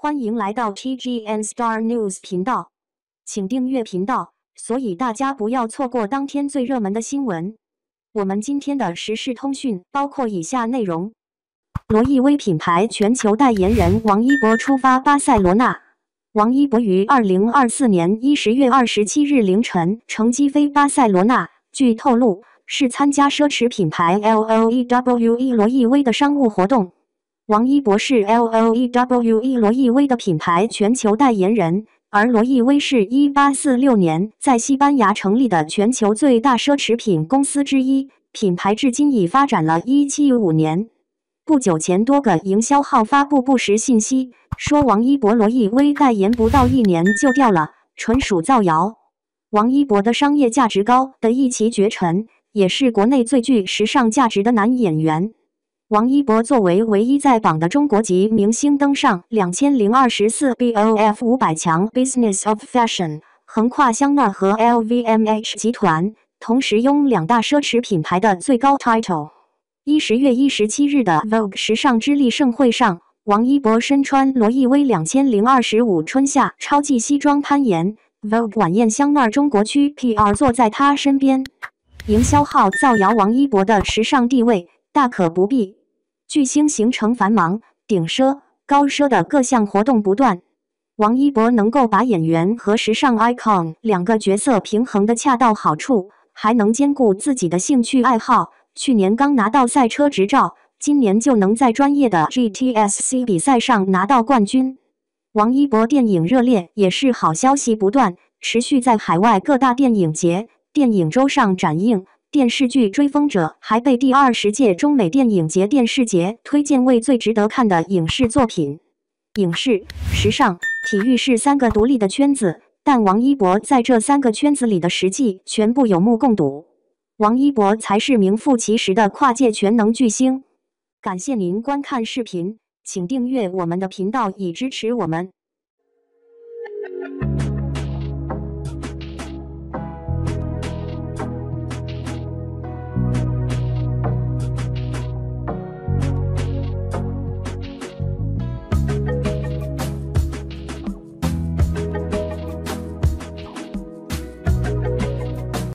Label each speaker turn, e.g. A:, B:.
A: 欢迎来到 TGN Star News 频道，请订阅频道，所以大家不要错过当天最热门的新闻。我们今天的时事通讯包括以下内容：罗意威品牌全球代言人王一博出发巴塞罗那。王一博于二零二四年一十月二十七日凌晨乘机飞巴塞罗那，据透露是参加奢侈品牌 LOEWE 罗意威的商务活动。王一博是 LOEWE 罗意威的品牌全球代言人，而罗意威是一八四六年在西班牙成立的全球最大奢侈品公司之一，品牌至今已发展了一七五年。不久前，多个营销号发布不实信息，说王一博罗意威代言不到一年就掉了，纯属造谣。王一博的商业价值高的一骑绝尘，也是国内最具时尚价值的男演员。王一博作为唯一在榜的中国籍明星登上两千零二十四 BOF 五百强 Business of Fashion，横跨香奈儿和 LVMH 集团，同时拥两大奢侈品牌的最高 title。一十月一十七日的 Vogue 时尚之力盛会上，王一博身穿罗意威两千零二十五春夏超级西装攀岩，Vogue 晚宴香奈儿中国区 PR 坐在他身边，营销号造谣王一博的时尚地位大可不必。巨星行程繁忙，顶奢、高奢的各项活动不断。王一博能够把演员和时尚 icon 两个角色平衡的恰到好处，还能兼顾自己的兴趣爱好。去年刚拿到赛车执照，今年就能在专业的 GTSC 比赛上拿到冠军。王一博电影热烈也是好消息不断，持续在海外各大电影节、电影周上展映。电视剧《追风者》还被第二十届中美电影节电视节推荐为最值得看的影视作品。影视、时尚、体育是三个独立的圈子，但王一博在这三个圈子里的实际全部有目共睹。王一博才是名副其实的跨界全能巨星。感谢您观看视频，请订阅我们的频道以支持我们。